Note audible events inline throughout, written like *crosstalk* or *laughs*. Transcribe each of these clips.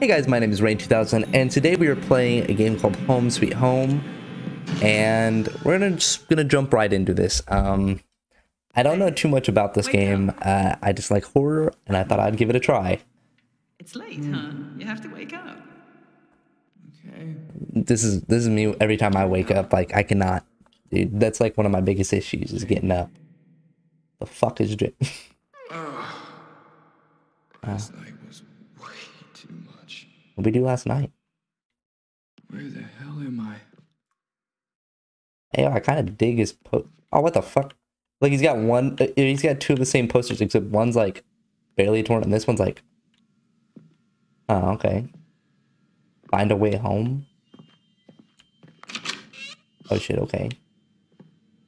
Hey guys, my name is Rain2000, and today we are playing a game called Home Sweet Home, and we're gonna just gonna jump right into this. Um, I don't know too much about this Wake game. Uh, I just like horror, and I thought I'd give it a try. It's late, huh? You have to wake up. Okay. This is this is me every time I wake up. Like I cannot, dude. That's like one of my biggest issues is getting up. The fuck is drip? Last night was way too much. What we do last night? Where the hell am I? Hey, I kind of dig his po- Oh, what the fuck? Like he's got one. uh, He's got two of the same posters, except one's like barely torn, and this one's like. Oh, okay. Find a way home. Oh shit. Okay.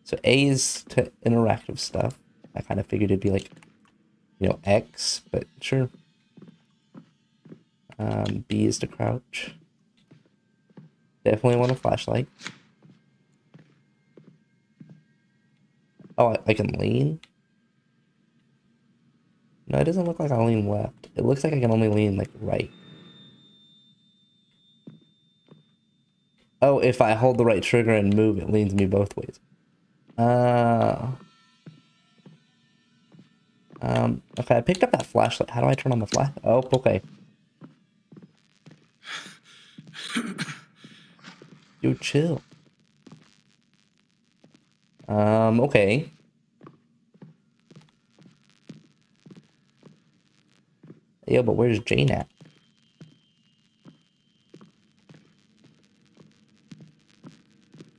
So A is to interactive stuff. I kind of figured it'd be like, you know, X, but sure. Um, B is to crouch. Definitely want a flashlight. Oh, I, I can lean? No, it doesn't look like I lean left. It looks like I can only lean, like, right. Oh, if I hold the right trigger and move, it leans me both ways. Uh... Um, okay, I picked up that flashlight. How do I turn on the flash? Oh, okay. Chill. Um, okay. Yo, but where's Jane at?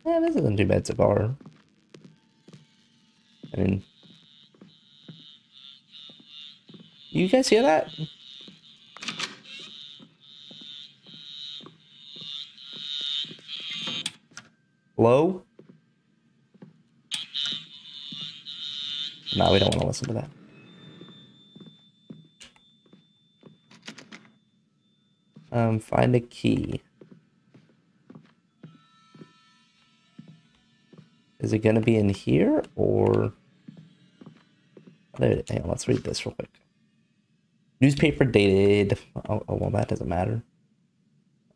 Yeah, this isn't too bad so far. I mean... You guys hear that? Hello? No, we don't want to listen to that. Um, find a key. Is it gonna be in here or? Hang on, let's read this real quick. Newspaper dated. Oh, oh well, that doesn't matter.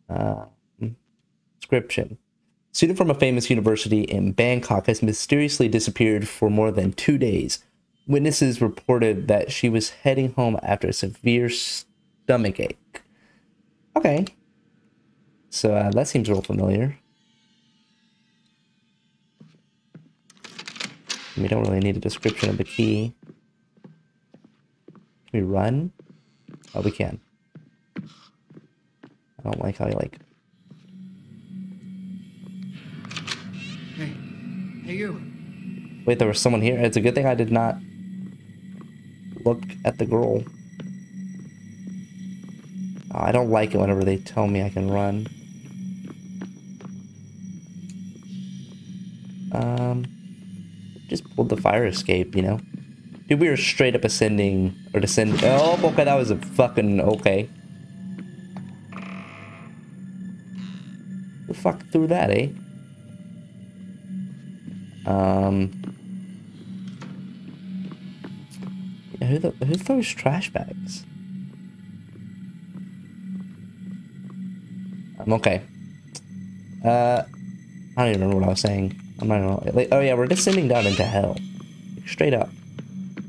Um, description. Student from a famous university in Bangkok has mysteriously disappeared for more than two days. Witnesses reported that she was heading home after a severe stomach ache. Okay. So uh, that seems real familiar. We don't really need a description of the key. Can we run? Oh, we can. I don't like how he like Hey, you. Wait, there was someone here. It's a good thing I did not look at the girl. Oh, I don't like it whenever they tell me I can run. Um, just pulled the fire escape, you know. Dude, we were straight up ascending or descending. Oh, okay, that was a fucking okay. The fuck through that, eh? Um. Who, the, who throws trash bags? I'm okay. Uh, I don't even remember what I was saying. I'm not like, oh yeah, we're descending down into hell. Straight up.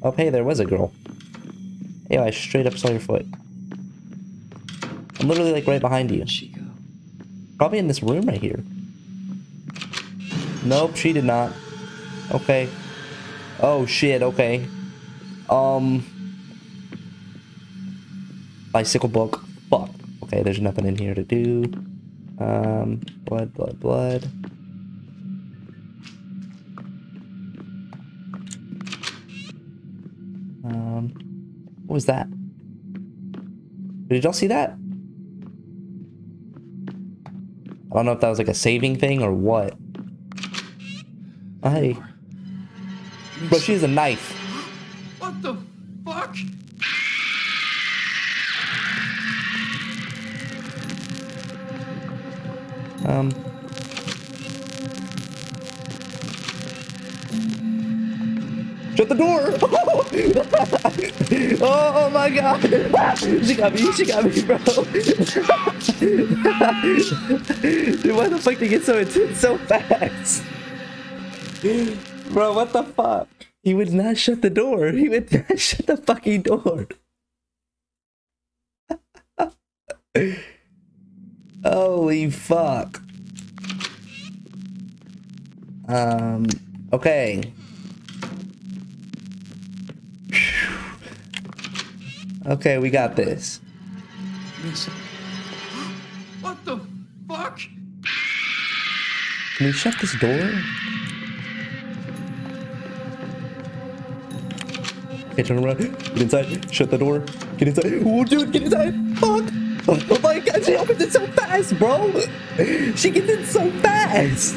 Oh, hey, there was a girl. Hey, I straight up saw your foot. I'm literally like right behind you. She go? Probably in this room right here. Nope, she did not. Okay. Oh shit, okay. Um Bicycle book. Fuck. Okay, there's nothing in here to do. Um blood, blood, blood. Um what was that? Did y'all see that? I don't know if that was like a saving thing or what. Oh. Bro, she has a knife. What the fuck? Um. Shut the door! *laughs* oh, my god! she got me, she got me, bro! *laughs* Dude, why the fuck did he get so intense so fast? Bro, what the fuck? He would not shut the door. He would *laughs* not shut the fucking door. *laughs* Holy fuck. Um, okay. *sighs* Okay, we got this. What the fuck? Can we shut this door? Okay, turn around. Get inside. Shut the door. Get inside. Oh, dude, get inside. Fuck. Oh my god, she opens it so fast, bro. She gets in so fast.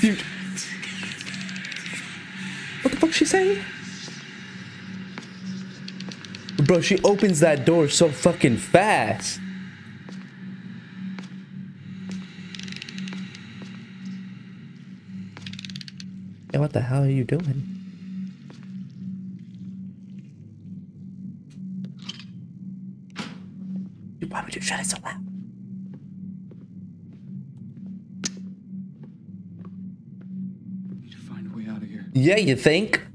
Dude. What the fuck she saying? Bro, she opens that door so fucking fast. Hey, what the hell are you doing? Dude, why would you shut it so loud? Need to find a way out of here. Yeah, you think?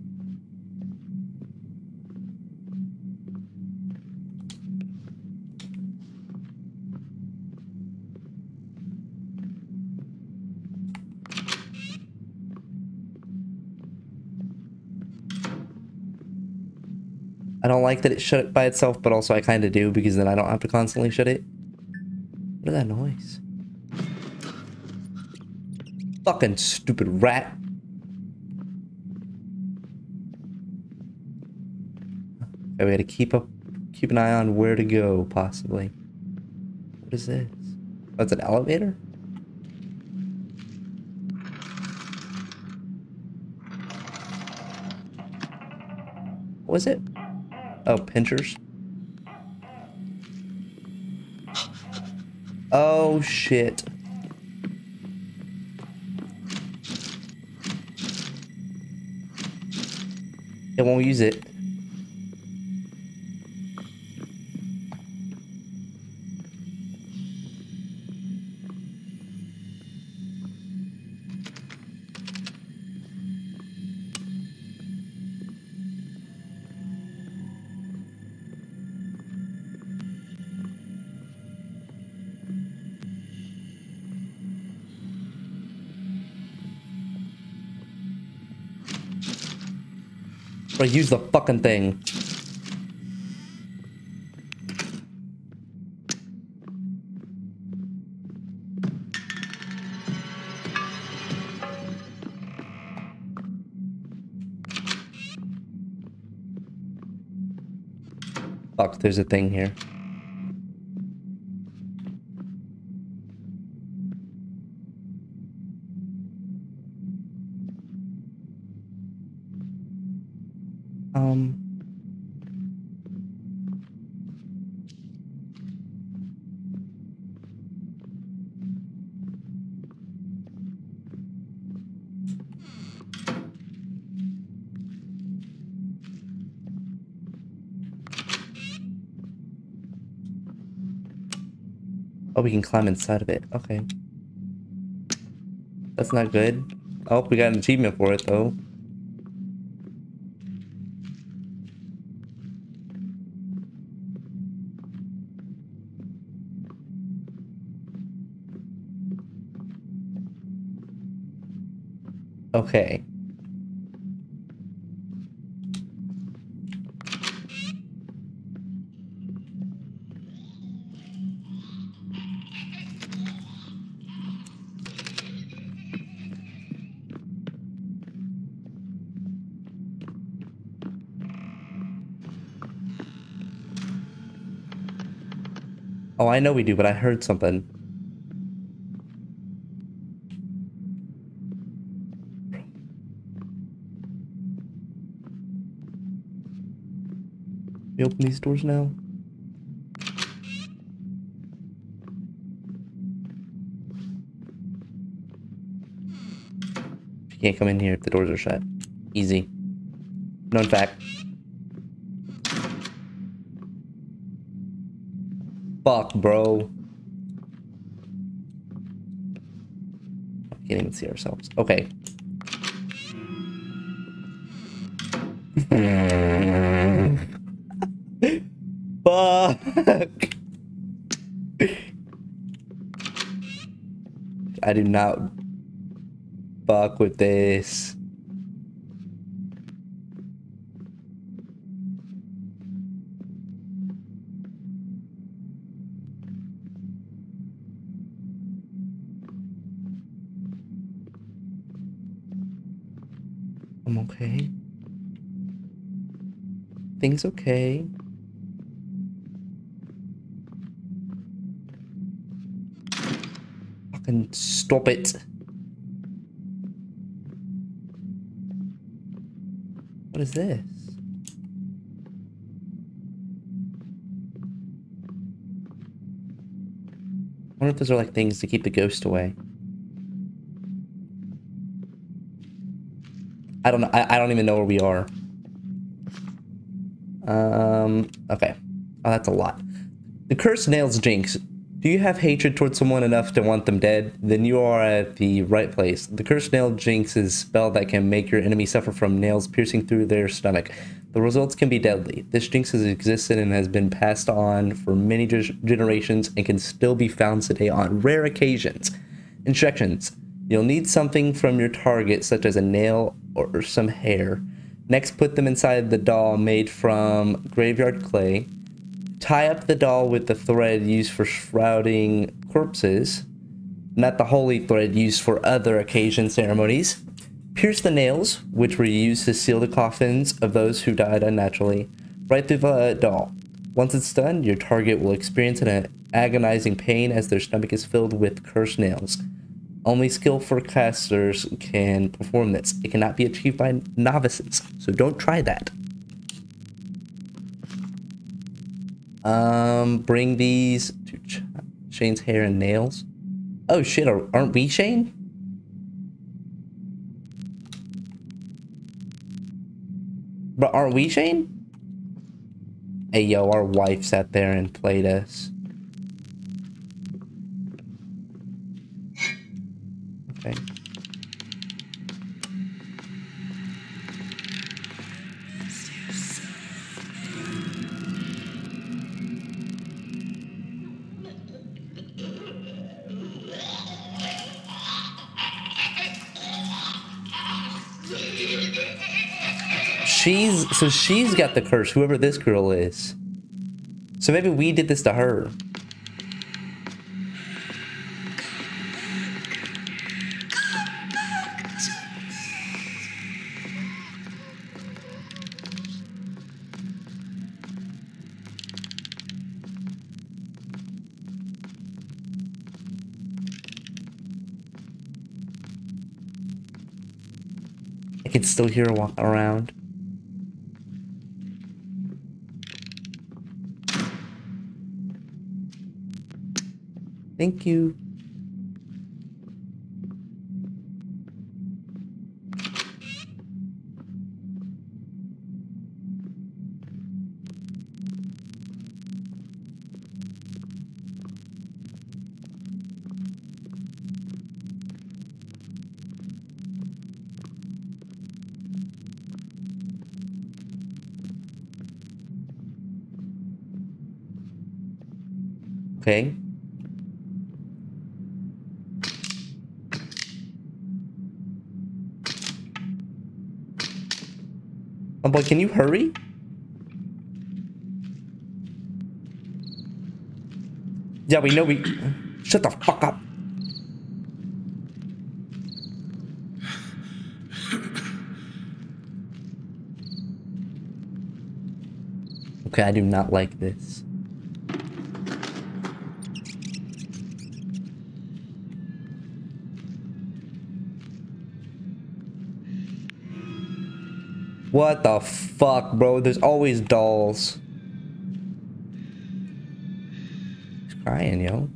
I don't like that it shut it by itself, but also I kind of do because then I don't have to constantly shut it. What is that noise? Fucking stupid rat. Okay, we gotta keep up, keep an eye on where to go, possibly. What is this? Oh, an elevator? Was it? Oh, pinchers. Oh, shit. It won't use it. Use the fucking thing. Fuck, there's a thing here. Oh, we can climb inside of it. Okay. That's not good. Oh, we got an achievement for it, though. Okay. Oh, I know we do, but I heard something. We open these doors now? You can't come in here if the doors are shut. Easy. Known fact. Fuck, bro. Can't even see ourselves. Okay. *laughs* Fuck. I do not fuck with this. Things okay. Fucking stop it. What is this? I wonder if those are like things to keep the ghost away. I don't know. I, I don't even know where we are. Um, okay. Oh, that's a lot. The curse nails Jinx. Do you have hatred towards someone enough to want them dead? Then you are at the right place. The curse nail Jinx is a spell that can make your enemy suffer from nails piercing through their stomach. The results can be deadly. This Jinx has existed and has been passed on for many generations and can still be found today on rare occasions. Instructions. You'll need something from your target, such as a nail or some hair. Next, put them inside the doll made from graveyard clay. Tie up the doll with the thread used for shrouding corpses, not the holy thread used for other occasion ceremonies. Pierce the nails, which were used to seal the coffins of those who died unnaturally, right through the doll. Once it's done, your target will experience an agonizing pain as their stomach is filled with cursed nails. Only skillful casters can perform this. It cannot be achieved by novices, so don't try that. Um, bring these to Ch- Shane's hair and nails. Oh shit, are- aren't we Shane? But aren't we Shane? Hey yo, our wife sat there and played us. So she's got the curse, whoever this girl is. So maybe we did this to her. I can still hear walking around. Thank you. Can you hurry? Yeah, we know we. Shut the fuck up. Okay, I do not like this. What the fuck, bro? There's always dolls. He's crying, yo.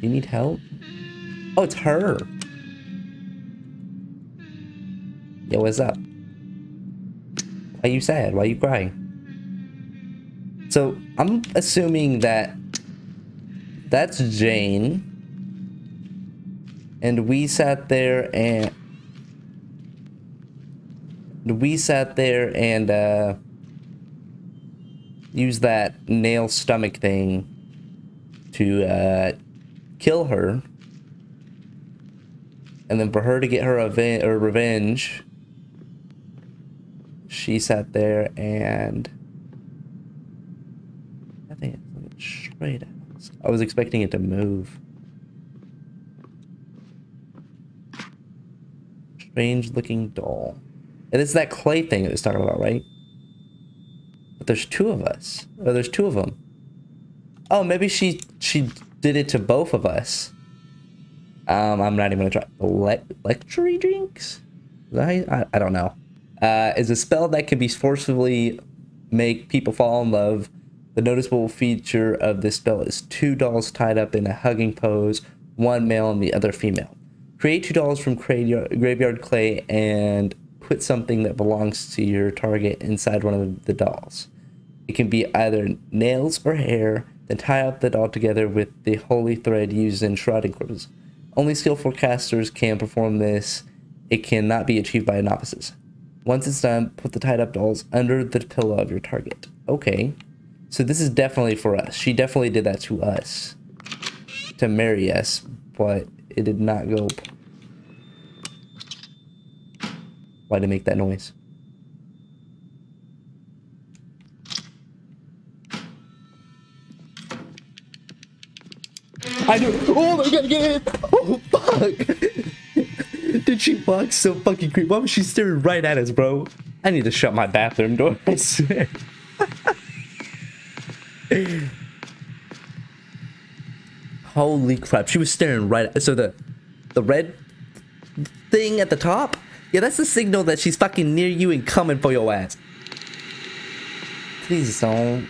You need help? Oh, it's her. Yo, what's up? Why you sad? Why are you crying? So I'm assuming that that's Jane. And we sat there and we sat there and uh used that nail stomach thing to uh kill her. And then for her to get her revenge, she sat there and I think it's looking straight at. I was expecting it to move. Strange looking doll. And it's that clay thing it was talking about, right? But there's two of us. Or there's two of them. Oh, maybe she she did it to both of us. Um, I'm not even gonna try. Le- lectury drinks? That you- I, I don't know. Uh, is a spell that can be forcibly make people fall in love. The noticeable feature of this spell is two dolls tied up in a hugging pose, one male and the other female. Create two dolls from graveyard clay and put something that belongs to your target inside one of the dolls. It can be either nails or hair, then tie up the doll together with the holy thread used in shrouding corpses. Only skillful casters can perform this. It cannot be achieved by novices. Once it's done, put the tied up dolls under the pillow of your target. Okay. So this is definitely for us. She definitely did that to us. To marry us, but it did not go. Why it make that noise? I do. Oh my god, get it! Oh fuck! *laughs* Did she walk so fucking creepy? Why was she staring right at us, bro? I need to shut my bathroom door. *laughs* I swear. Holy crap! She was staring right. At, so the the red thing at the top. Yeah, that's the signal that she's fucking near you and coming for your ass. Please don't.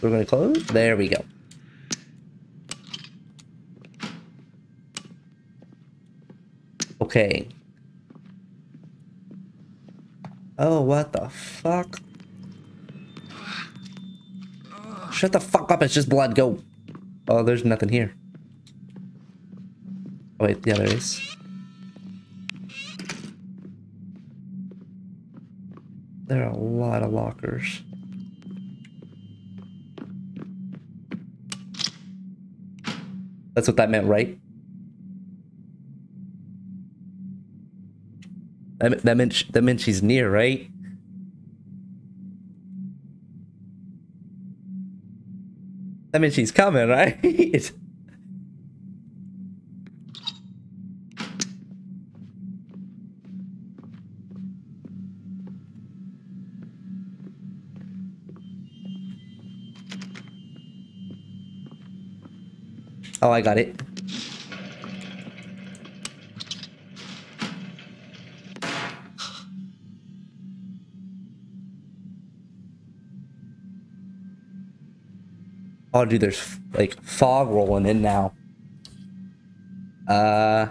We're gonna close. There we go. Okay. Oh, what the fuck? Shut the fuck up, it's just blood, go. Oh, there's nothing here. Oh, wait, yeah, there is. There are a lot of lockers. That's what that meant, right? That, that meant that meant she's near, right? That means she's coming, *laughs* right? Oh, I got it. Oh, dude, there's like fog rolling in now. Uh,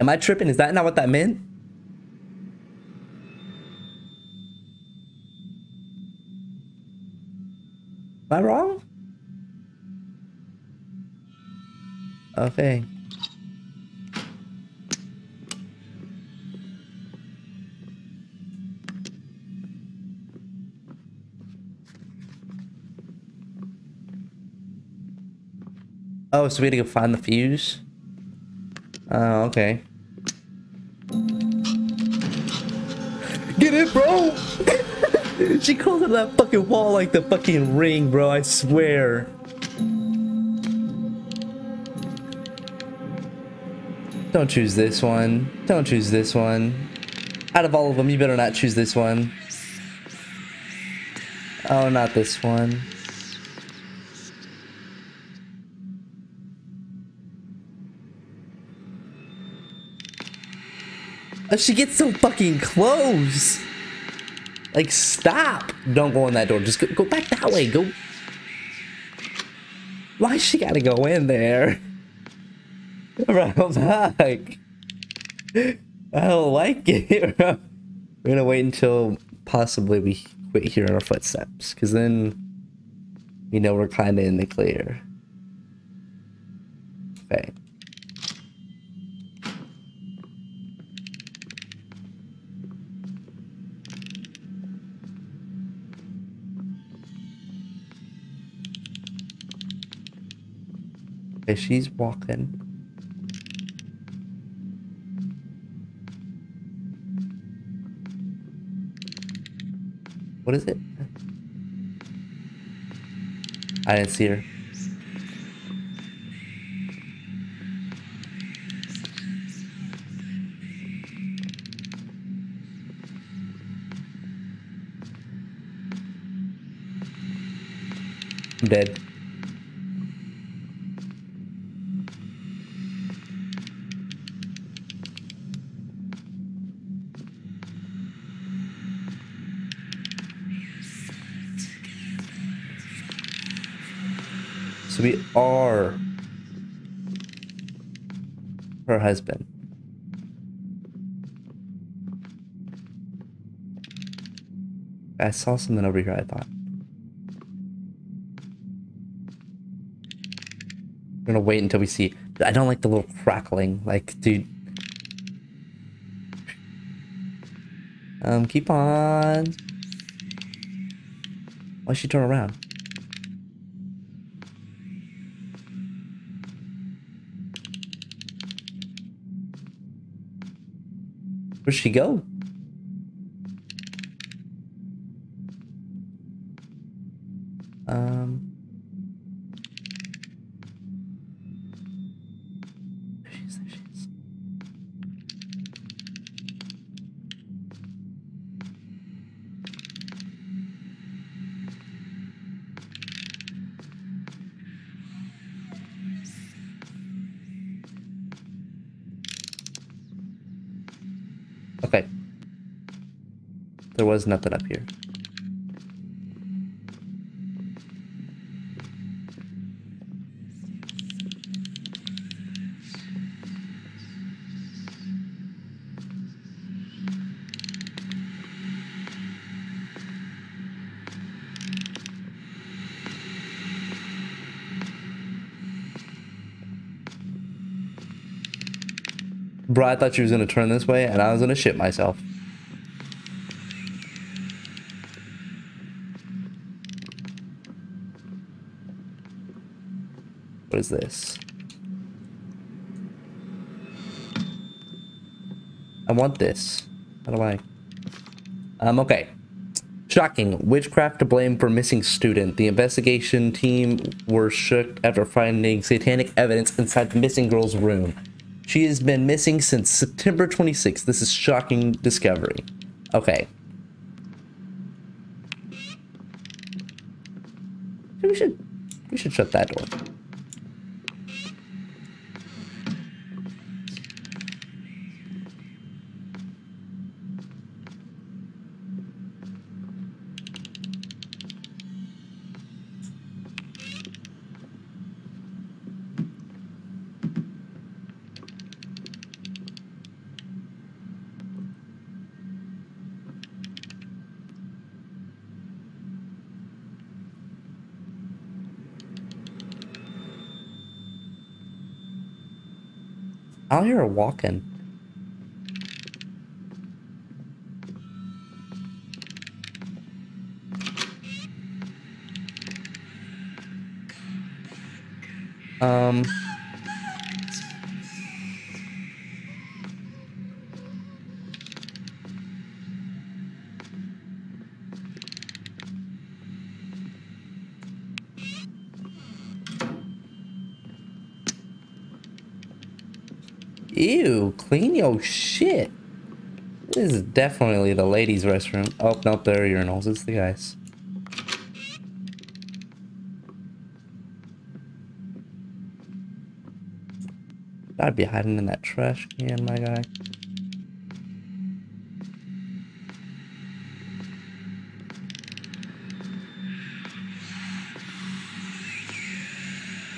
am I tripping? Is that not what that meant? Am I wrong? Okay. Oh, so we had to go find the fuse? Oh, okay. Get it, bro! *laughs* she crawled it that fucking wall like the fucking ring, bro, I swear. Don't choose this one. Don't choose this one. Out of all of them, you better not choose this one. Oh, not this one. Oh, she gets so fucking close. Like, stop. Don't go in that door. Just go, go back that way. Go. Why she gotta go in there? *laughs* Right back. I don't like it. *laughs* We're gonna wait until possibly we quit hearing our footsteps, because then you know we're kind of in the clear. Okay. Okay, she's walking. What is it? I didn't see her. I'm dead. Are her husband. I saw something over here, I thought. I'm gonna wait until we see. I don't like the little crackling. Like, dude. Um, keep on. Why'd she turn around? Where'd she go? Was nothing up here. Bro, I thought she was gonna turn this way and I was gonna shit myself. This? I want this. How do I? Um, okay. Shocking. Witchcraft to blame for missing student. The investigation team were shook after finding satanic evidence inside the missing girl's room. She has been missing since September 26th. This is shocking discovery. Okay. We should we should shut that door. I hear her walking. Clean your shit. This is definitely the ladies' restroom. Oh, no, there are urinals. It's the guys. I'd be hiding in that trash can, my guy.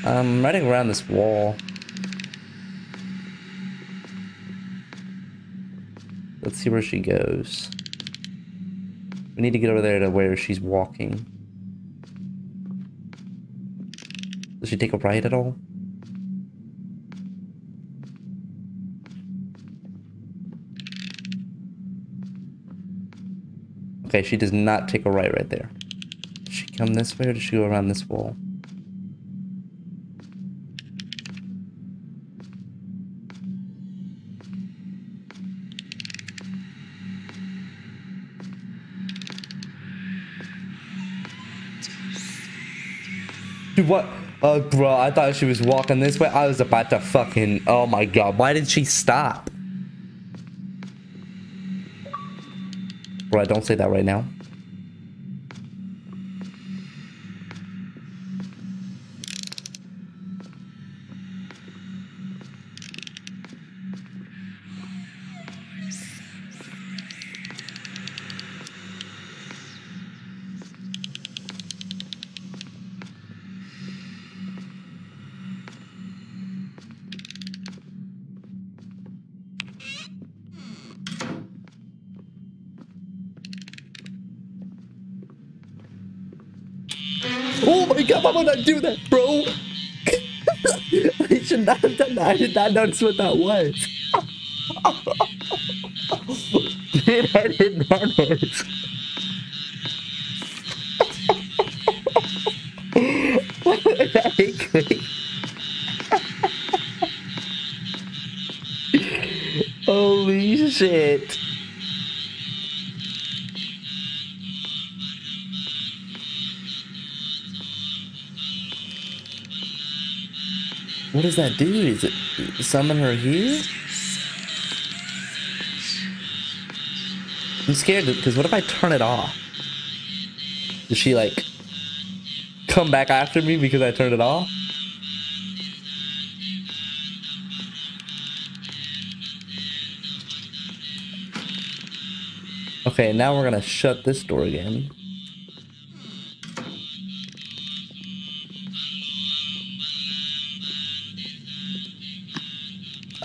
I'm running around this wall. Let's see where she goes. We need to get over there to where she's walking. Does she take a right at all? Okay, she does not take a right right there. Does she come this way or does she go around this wall? Dude, what? Oh, bro, I thought she was walking this way. I was about to fucking. Oh my god, why did she stop? Bro, don't say that right now. Should not that. I did not what that was. Dude, I did not notice. Holy shit. What does that do? Is it summon her here? I'm scared because what if I turn it off? Does she like come back after me because I turned it off? Okay, now we're gonna shut this door again.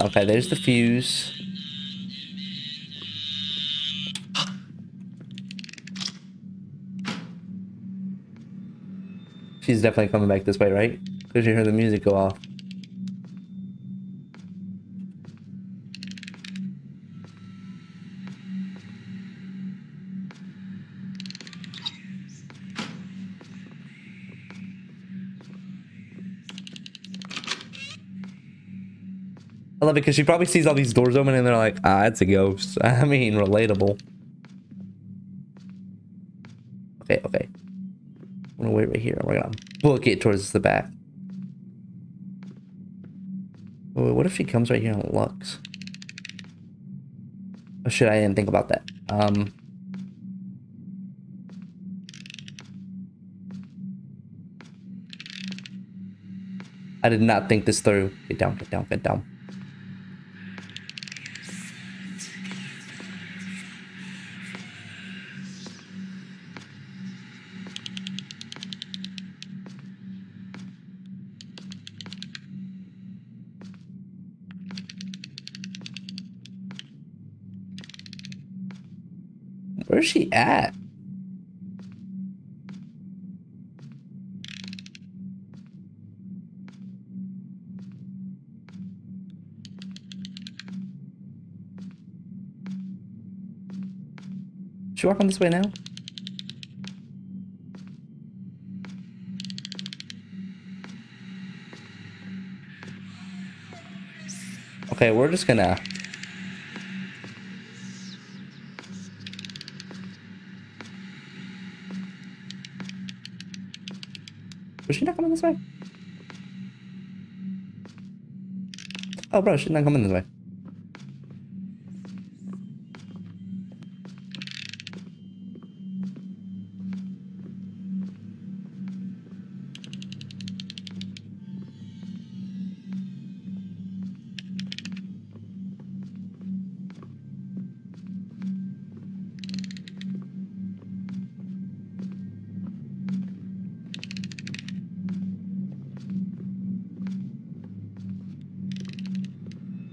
Okay, there's the fuse. She's definitely coming back this way, right? Because you heard the music go off. I love it because she probably sees all these doors open and they're like, ah, it's a ghost. *laughs* I mean, relatable. Okay, okay. I'm gonna wait right here. We're gonna book it towards the back. Oh, what if she comes right here and looks? Oh shit, I didn't think about that. Um. I did not think this through. Get down, get down, get down. Where's she at? She walking this way now? Okay, we're just gonna this way? Oh, bro, she's not coming this way.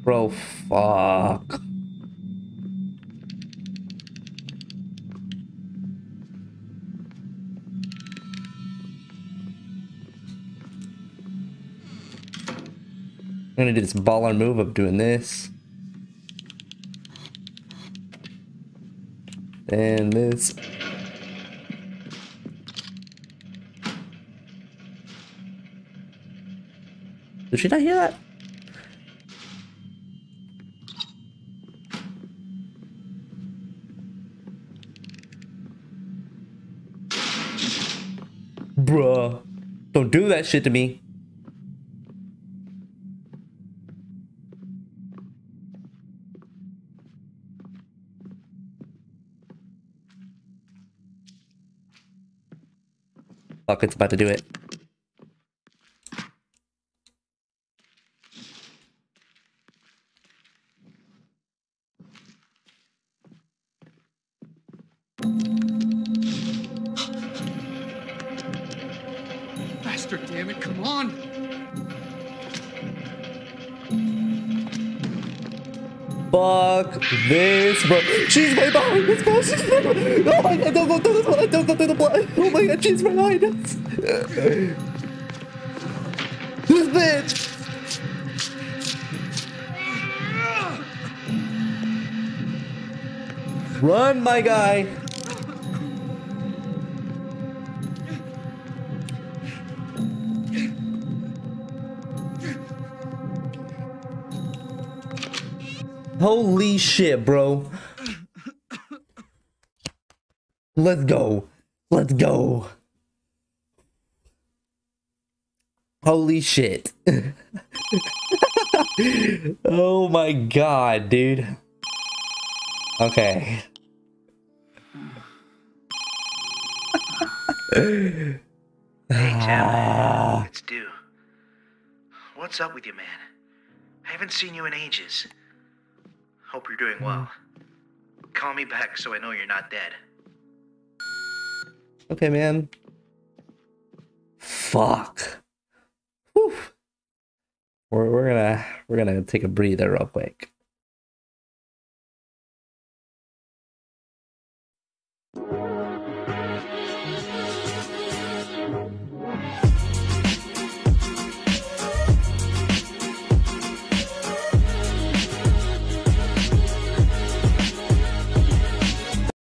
Bro, fuck. I'm gonna do this baller move of doing this. And this. Did she not hear that? Do that shit to me. Fuck, it's about to do it. She's right behind Oh my god, don't go through the blood. Don't go through the blood. Oh my god, she's behind us. This bitch. Run, my guy. Holy shit, bro. Let's go. Let's go. Holy shit. *laughs* oh my god, dude. Okay. Hey, Ah. Tim. It's Dew. What's up with you, man? I haven't seen you in ages. Hope you're doing well. Call me back so I know you're not dead. Okay, man. Fuck. Whew. We're, we're gonna we're gonna take a breather real quick.